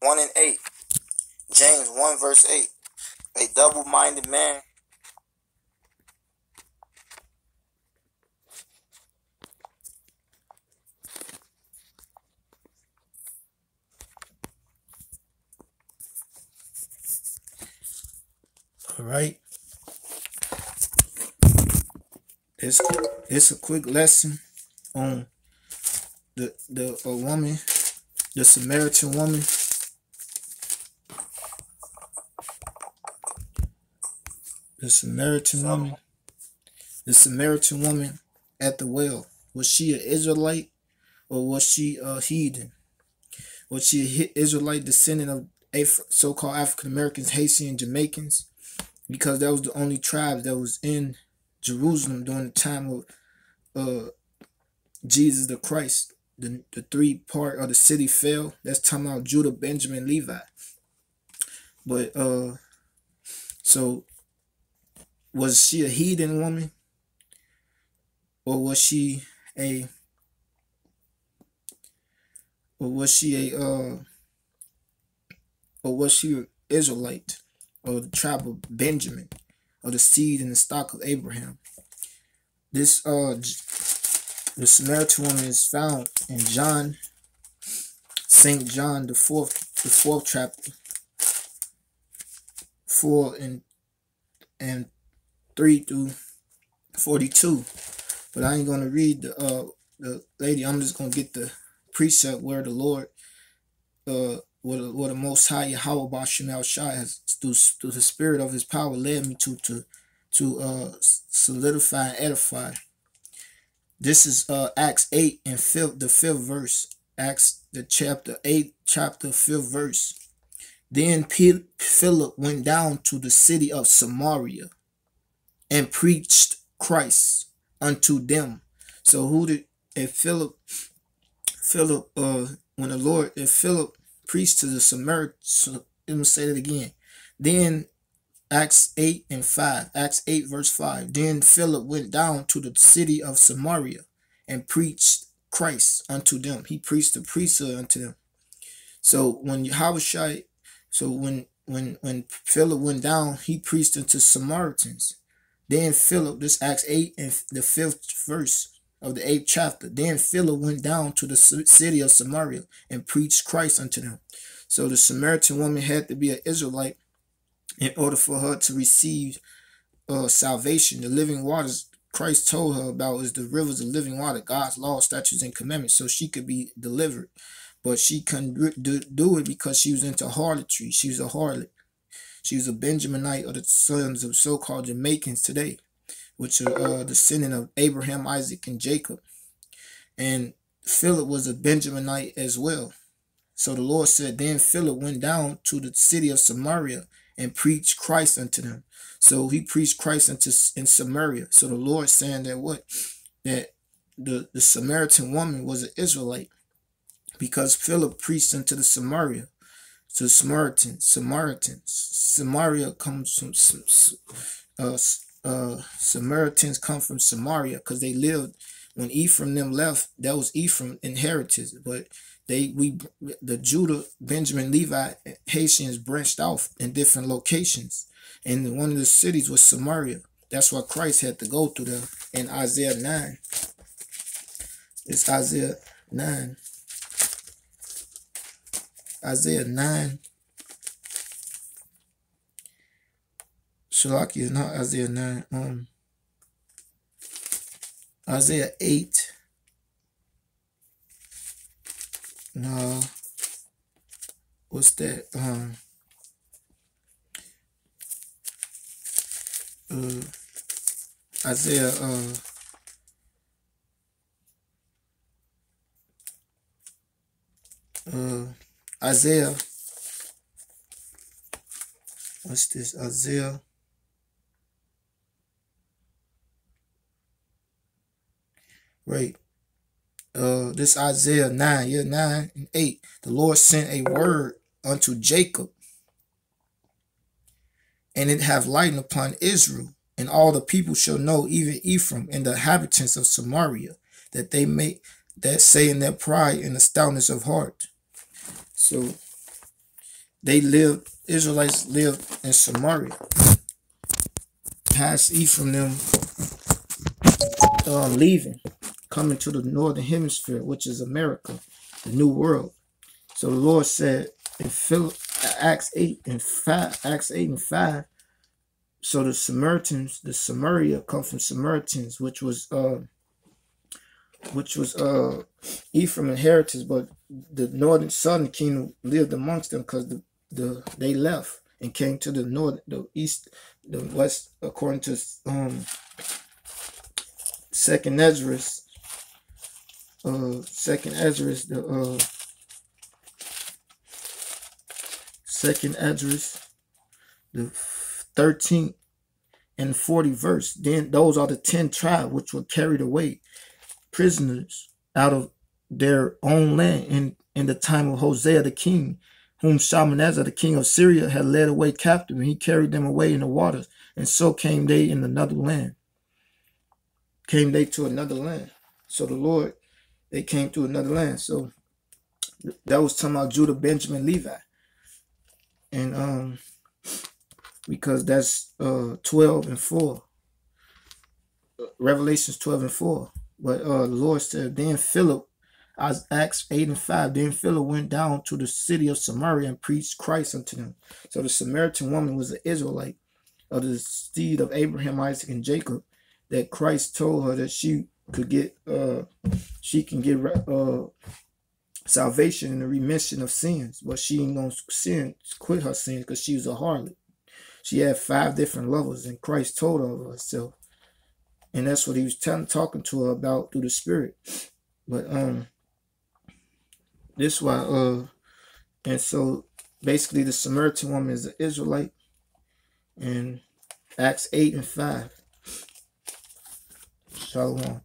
1 and 8. James 1 verse 8. A double-minded man All right. It's it's a quick lesson on the the a woman, the Samaritan woman. The Samaritan woman. The Samaritan woman at the well. Was she an Israelite or was she a heathen? Was she a Hi- Israelite descendant of Af- so-called African Americans, Haitian Jamaicans? Because that was the only tribe that was in Jerusalem during the time of uh Jesus the Christ. The, the three part of the city fell. That's talking about Judah, Benjamin, Levi. But uh so was she a heathen woman? Or was she a or was she a uh or was she an Israelite or the tribe of Benjamin or the seed and the stock of Abraham? This uh the Samaritan woman is found in John Saint John the fourth the fourth chapter four and and three through forty two. But I ain't gonna read the uh the lady. I'm just gonna get the precept where the Lord uh what the- the Most High Yahweh Bashim Shai has through through the Spirit of His power led me to to to uh solidify and edify. This is uh Acts eight and fifth the fifth verse. Acts the chapter eight chapter fifth verse. Then Philip went down to the city of Samaria and preached Christ unto them. So who did if Philip Philip uh when the Lord if Philip preached to the Samaritans let me say that again. Then Acts 8 and 5. Acts 8 verse 5. Then Philip went down to the city of Samaria and preached Christ unto them. He preached the priesthood unto them. So when Yahushua, so when when when Philip went down, he preached unto Samaritans. Then Philip, this Acts 8 and the fifth verse of the eighth chapter. Then Philip went down to the city of Samaria and preached Christ unto them. So the Samaritan woman had to be an Israelite in order for her to receive uh, salvation. The living waters Christ told her about is the rivers of living water, God's law, statutes, and commandments, so she could be delivered. But she couldn't do, do it because she was into harlotry. She was a harlot. She was a Benjaminite of the sons of so-called Jamaicans today, which are uh, descendant of Abraham, Isaac, and Jacob. And Philip was a Benjaminite as well. So the Lord said, Then Philip went down to the city of Samaria and preached Christ unto them. So he preached Christ unto in Samaria. So the Lord saying that what? That the, the Samaritan woman was an Israelite because Philip preached unto the Samaria. To Samaritans, Samaritans. Samaria comes from uh, uh, Samaritans come from Samaria because they lived when Ephraim them left. That was Ephraim inheritance, but they we the Judah, Benjamin, Levi, Haitians branched off in different locations, and one of the cities was Samaria. That's why Christ had to go through there in Isaiah nine. It's Isaiah nine. Isaiah nine. Shalaki is not Isaiah nine. Um, Isaiah eight. No. What's that? Um. Uh, Isaiah. Uh. Uh. Isaiah. What's this? Isaiah. Right. uh this Isaiah 9, yeah, 9 and 8. The Lord sent a word unto Jacob, and it have lightened upon Israel, and all the people shall know, even Ephraim and the inhabitants of Samaria, that they make that say in their pride and the stoutness of heart. So they lived, Israelites lived in Samaria. Past Ephraim them uh, leaving, coming to the northern hemisphere, which is America, the new world. So the Lord said in Philip, Acts 8 and 5, Acts 8 and 5, so the Samaritans, the Samaria come from Samaritans, which was uh which was uh Ephraim inheritance, but the northern southern kingdom lived amongst them because the, the they left and came to the north, the east, the west, according to um second Ezra, uh second Ezra, the uh second Ezra, the 13th and 40 verse. Then those are the 10 tribes which were carried away prisoners out of their own land in, in the time of Hosea the king, whom Shalmaneser the king of Syria had led away captive, and he carried them away in the waters, and so came they in another land. Came they to another land. So the Lord, they came to another land. So that was talking about Judah, Benjamin, Levi. And um because that's uh 12 and 4. Revelations 12 and 4. But uh the Lord said, then Philip, as Acts 8 and 5, then Philip went down to the city of Samaria and preached Christ unto them. So the Samaritan woman was an Israelite of the seed of Abraham, Isaac, and Jacob, that Christ told her that she could get uh she can get uh salvation and the remission of sins, but she ain't gonna sin quit her sins because she was a harlot. She had five different lovers, and Christ told her of herself. And that's what he was telling talking to her about through the spirit. But um this why uh and so basically the Samaritan woman is an Israelite in Acts 8 and 5. Shalom.